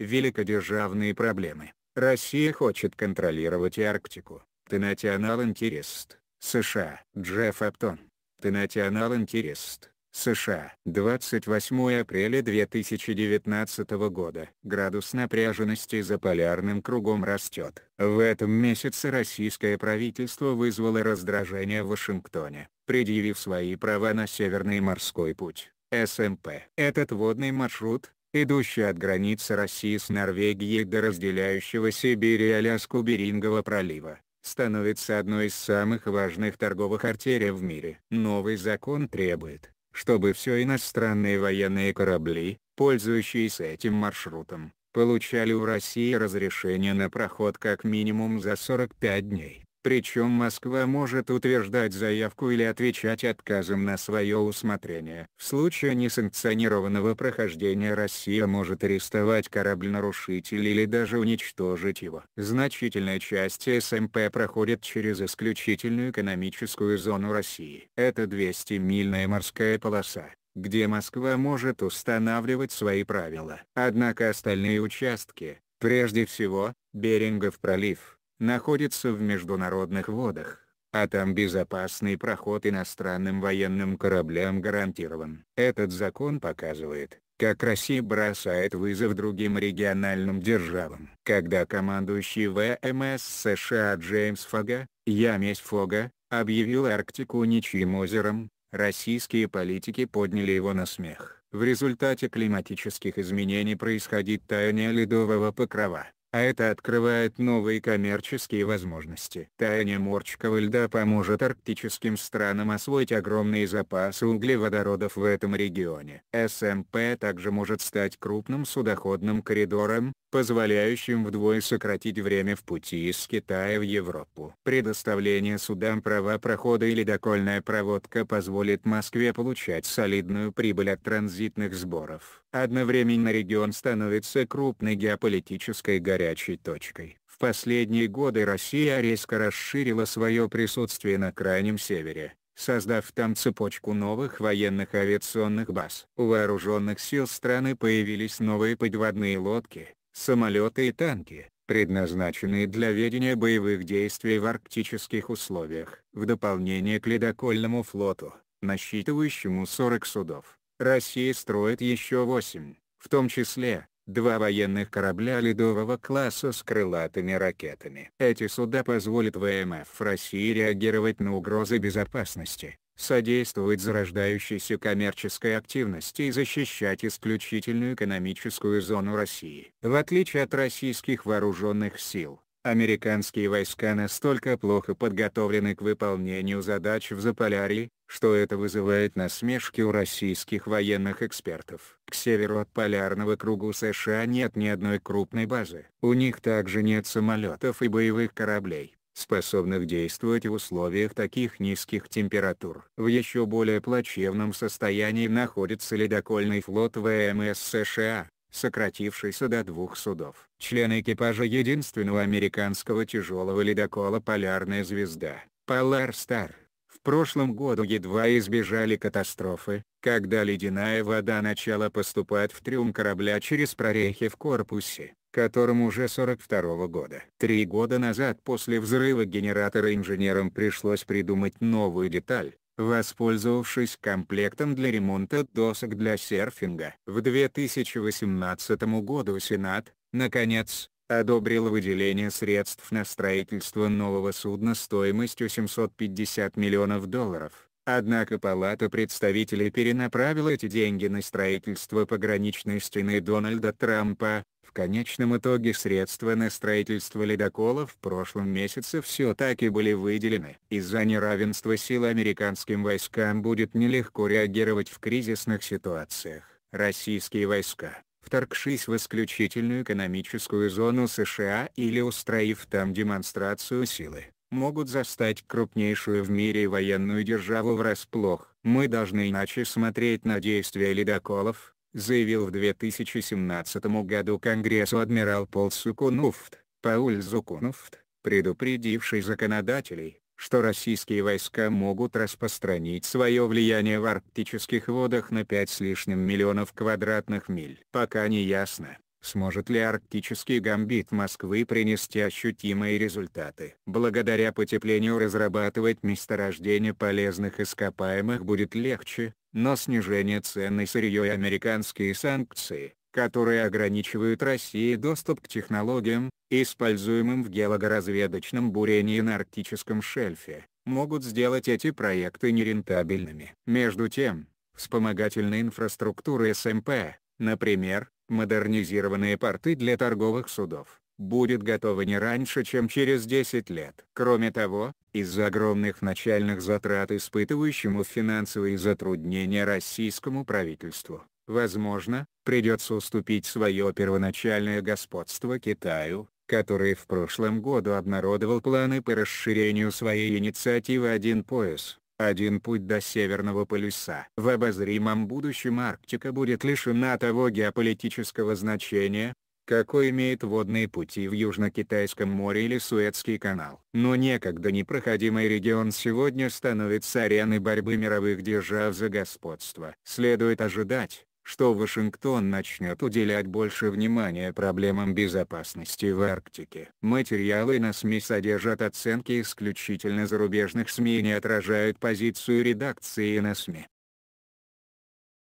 Великодержавные проблемы. Россия хочет контролировать и Арктику. Наtional Interest. США. Джефф Аптон. Наtional Interest. США. 28 апреля 2019 года. Градус напряженности за полярным кругом растет. В этом месяце российское правительство вызвало раздражение в Вашингтоне, предъявив свои права на Северный морской путь, СМП. Этот водный маршрут, идущий от границы России с Норвегией до разделяющего Сибирь и Аляску Берингового пролива, становится одной из самых важных торговых артерий в мире. Новый закон требует, чтобы все иностранные военные корабли, пользующиеся этим маршрутом, получали у России разрешение на проход как минимум за 45 дней. Причем Москва может утверждать заявку или отвечать отказом на свое усмотрение. В случае несанкционированного прохождения Россия может арестовать корабль-нарушитель или даже уничтожить его. Значительная часть СМП проходит через исключительную экономическую зону России. Это 200-мильная морская полоса где Москва может устанавливать свои правила. Однако остальные участки, прежде всего, Берингов пролив, находится в международных водах, а там безопасный проход иностранным военным кораблям гарантирован. Этот закон показывает, как Россия бросает вызов другим региональным державам. Когда командующий ВМС США Джеймс Фога, Ямесь Фога, объявил Арктику ничьим озером, российские политики подняли его на смех. В результате климатических изменений происходит таяние ледового покрова а это открывает новые коммерческие возможности. Таяние морчкового льда поможет арктическим странам освоить огромные запасы углеводородов в этом регионе. СМП также может стать крупным судоходным коридором, позволяющим вдвое сократить время в пути из Китая в Европу. Предоставление судам права прохода или докольная проводка позволит Москве получать солидную прибыль от транзитных сборов. Одновременно регион становится крупной геополитической горячей точкой. В последние годы Россия резко расширила свое присутствие на Крайнем Севере, создав там цепочку новых военных авиационных баз. У вооруженных сил страны появились новые подводные лодки, самолеты и танки, предназначенные для ведения боевых действий в арктических условиях. В дополнение к ледокольному флоту, насчитывающему 40 судов, Россия строит еще 8, в том числе, два военных корабля ледового класса с крылатыми ракетами. Эти суда позволят ВМФ России реагировать на угрозы безопасности, содействовать зарождающейся коммерческой активности и защищать исключительную экономическую зону России. В отличие от российских вооруженных сил, американские войска настолько плохо подготовлены к выполнению задач в Заполярье, что это вызывает насмешки у российских военных экспертов. К северу от полярного круга у США нет ни одной крупной базы. У них также нет самолетов и боевых кораблей способных действовать в условиях таких низких температур. В еще более плачевном состоянии находится ледокольный флот ВМС США, сократившийся до двух судов. Члены экипажа единственного американского тяжелого ледокола «Полярная звезда» Polar Star в прошлом году едва избежали катастрофы, когда ледяная вода начала поступать в трюм корабля через прорехи в корпусе которому уже 42 года. Три года назад после взрыва генератора инженерам пришлось придумать новую деталь, воспользовавшись комплектом для ремонта досок для серфинга. В 2018 году Сенат, наконец, одобрил выделение средств на строительство нового судна стоимостью 750 миллионов долларов. Однако Палата представителей перенаправила эти деньги на строительство пограничной стены Дональда Трампа, в конечном итоге средства на строительство ледоколов в прошлом месяце все-таки были выделены. Из-за неравенства сил американским войскам будет нелегко реагировать в кризисных ситуациях. Российские войска, вторгшись в исключительную экономическую зону США или устроив там демонстрацию силы, могут застать крупнейшую в мире военную державу врасплох. Мы должны иначе смотреть на действия ледоколов, заявил в 2017 году Конгрессу адмирал Пол Сукунуфт, Пауль Зукунуфт, предупредивший законодателей, что российские войска могут распространить свое влияние в арктических водах на 5 с лишним миллионов квадратных миль. Пока не ясно, Сможет ли арктический гамбит Москвы принести ощутимые результаты? Благодаря потеплению разрабатывать месторождения полезных ископаемых будет легче, но снижение цен на сырье и американские санкции, которые ограничивают России доступ к технологиям, используемым в геологоразведочном бурении на арктическом шельфе, могут сделать эти проекты нерентабельными. Между тем, вспомогательная инфраструктура СМП, например, модернизированные порты для торговых судов, будет готова не раньше чем через 10 лет. Кроме того, из-за огромных начальных затрат испытывающему финансовые затруднения российскому правительству, возможно, придется уступить свое первоначальное господство Китаю, который в прошлом году обнародовал планы по расширению своей инициативы «Один пояс». Один путь до Северного полюса. В обозримом будущем Арктика будет лишена того геополитического значения, какой имеет водные пути в Южно-Китайском море или Суэцкий канал. Но некогда непроходимый регион сегодня становится ареной борьбы мировых держав за господство. Следует ожидать, что Вашингтон начнет уделять больше внимания проблемам безопасности в Арктике. Материалы на СМИ содержат оценки исключительно зарубежных СМИ и не отражают позицию редакции на СМИ.